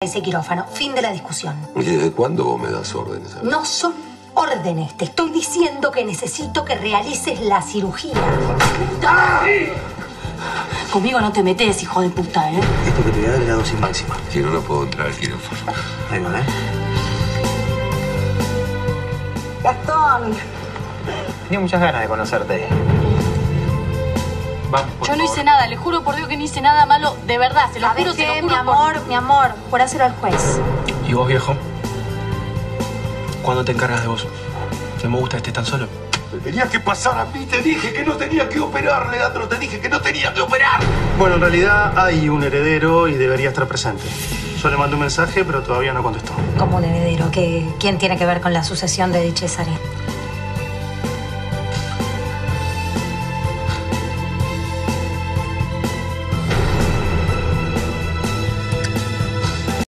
ese quirófano. Fin de la discusión. ¿Y desde cuándo vos me das órdenes? a mí? No son órdenes. Te estoy diciendo que necesito que realices la cirugía. Conmigo no te metes, hijo de puta, ¿eh? Esto que te voy a dar es la dosis máxima. Si no, no puedo entrar al quirófano. Ahí va, ¿eh? Gastón. Tenía muchas ganas de conocerte. Por Yo no favor. hice nada, le juro por Dios que no hice nada malo, de verdad, se lo ¿Sabes juro, se lo qué, juro mi por- amor, mi amor? Juráselo al juez. ¿Y vos, viejo? ¿Cuándo te encargas de vos? No me gusta que estés tan solo. Me tenía que pasar a mí, te dije que no tenía que operar, Leandro, te dije que no tenía que operar. Bueno, en realidad hay un heredero y debería estar presente. Yo le mandé un mensaje, pero todavía no contestó. Como un heredero. que ¿Quién tiene que ver con la sucesión de Di Cesare?